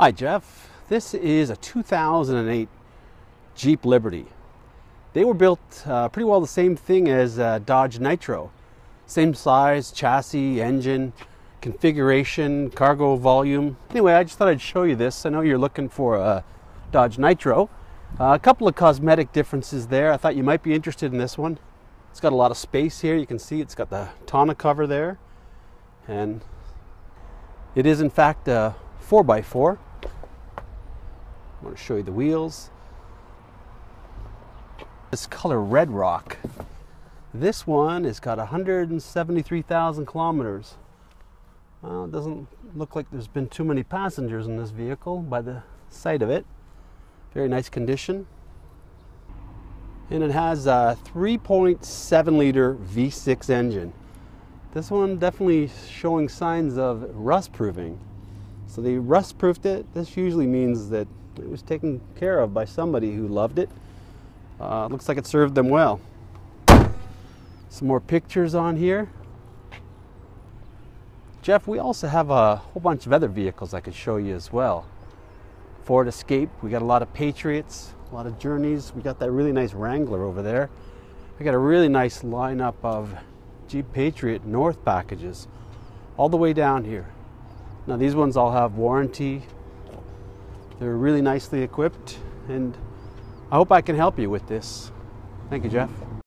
Hi, Jeff. This is a 2008 Jeep Liberty. They were built uh, pretty well the same thing as uh, Dodge Nitro. Same size, chassis, engine, configuration, cargo volume. Anyway, I just thought I'd show you this. I know you're looking for a Dodge Nitro. Uh, a couple of cosmetic differences there. I thought you might be interested in this one. It's got a lot of space here. You can see it's got the tonneau cover there. And it is in fact a 4x4. To show you the wheels. This color Red Rock. This one has got 173,000 kilometers. Well, it doesn't look like there's been too many passengers in this vehicle by the sight of it. Very nice condition. And it has a 3.7 liter V6 engine. This one definitely showing signs of rust proofing. So they rust proofed it. This usually means that it was taken care of by somebody who loved it. Uh, looks like it served them well. Some more pictures on here. Jeff, we also have a whole bunch of other vehicles I could show you as well. Ford Escape, we got a lot of Patriots, a lot of Journeys. We got that really nice Wrangler over there. We got a really nice lineup of Jeep Patriot North packages all the way down here. Now these ones all have warranty, they're really nicely equipped, and I hope I can help you with this. Thank you, Jeff.